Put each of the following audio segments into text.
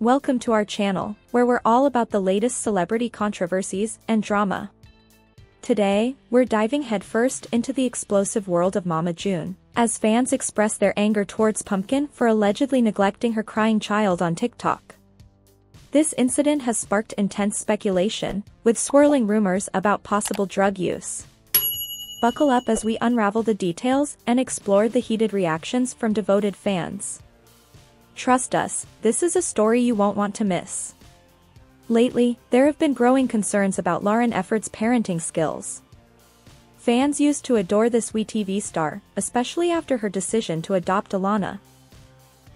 Welcome to our channel, where we're all about the latest celebrity controversies and drama. Today, we're diving headfirst into the explosive world of Mama June, as fans express their anger towards Pumpkin for allegedly neglecting her crying child on TikTok. This incident has sparked intense speculation, with swirling rumors about possible drug use. Buckle up as we unravel the details and explore the heated reactions from devoted fans. Trust us, this is a story you won't want to miss. Lately, there have been growing concerns about Lauryn Efird's parenting skills. Fans used to adore this WeTV star, especially after her decision to adopt Alana.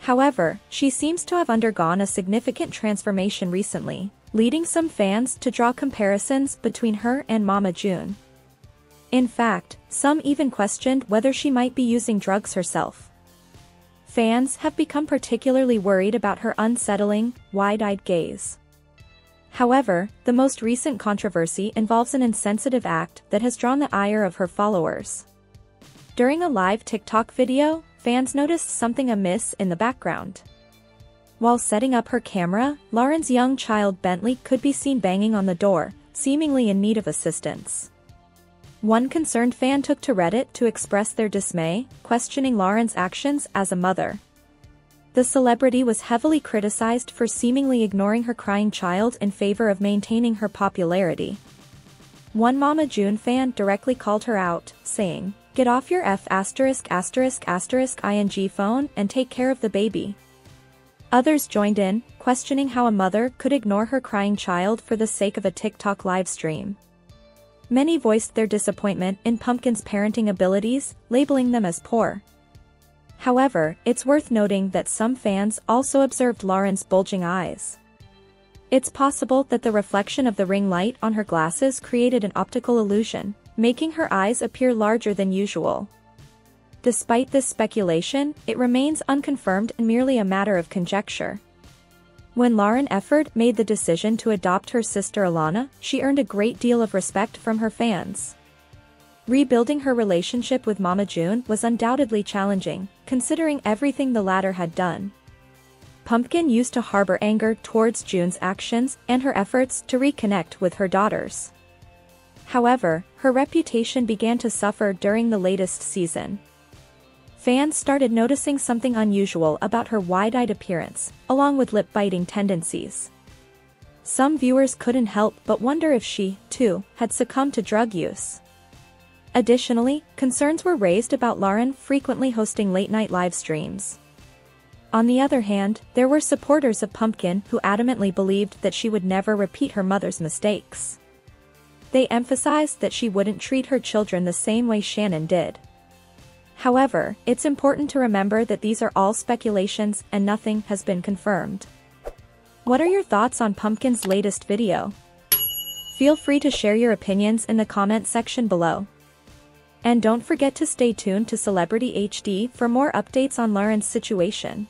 However, she seems to have undergone a significant transformation recently, leading some fans to draw comparisons between her and Mama June. In fact, some even questioned whether she might be using drugs herself. Fans have become particularly worried about her unsettling, wide-eyed gaze. However, the most recent controversy involves an insensitive act that has drawn the ire of her followers. During a live TikTok video, fans noticed something amiss in the background. While setting up her camera, Lauryn's young child Bentley could be seen banging on the door, seemingly in need of assistance. One concerned fan took to Reddit to express their dismay, questioning Lauryn's actions as a mother. The celebrity was heavily criticized for seemingly ignoring her crying child in favor of maintaining her popularity. One Mama June fan directly called her out, saying, Get off your F asterisk asterisk asterisk ing phone and take care of the baby. Others joined in, questioning how a mother could ignore her crying child for the sake of a TikTok livestream. Many voiced their disappointment in Pumpkin's parenting abilities, labeling them as poor. However, it's worth noting that some fans also observed Lauryn's bulging eyes. It's possible that the reflection of the ring light on her glasses created an optical illusion, making her eyes appear larger than usual. Despite this speculation, it remains unconfirmed and merely a matter of conjecture. When Lauryn Efird made the decision to adopt her sister Alana, she earned a great deal of respect from her fans. Rebuilding her relationship with Mama June was undoubtedly challenging, considering everything the latter had done. Pumpkin used to harbor anger towards June's actions and her efforts to reconnect with her daughters. However, her reputation began to suffer during the latest season. Fans started noticing something unusual about her wide-eyed appearance, along with lip-biting tendencies. Some viewers couldn't help but wonder if she, too, had succumbed to drug use. Additionally, concerns were raised about Lauryn frequently hosting late-night live streams. On the other hand, there were supporters of Pumpkin who adamantly believed that she would never repeat her mother's mistakes. They emphasized that she wouldn't treat her children the same way Shannon did. However, it's important to remember that these are all speculations and nothing has been confirmed. What are your thoughts on Pumpkin's latest video? Feel free to share your opinions in the comment section below. And don't forget to stay tuned to Celebrity HD for more updates on Lauryn's situation.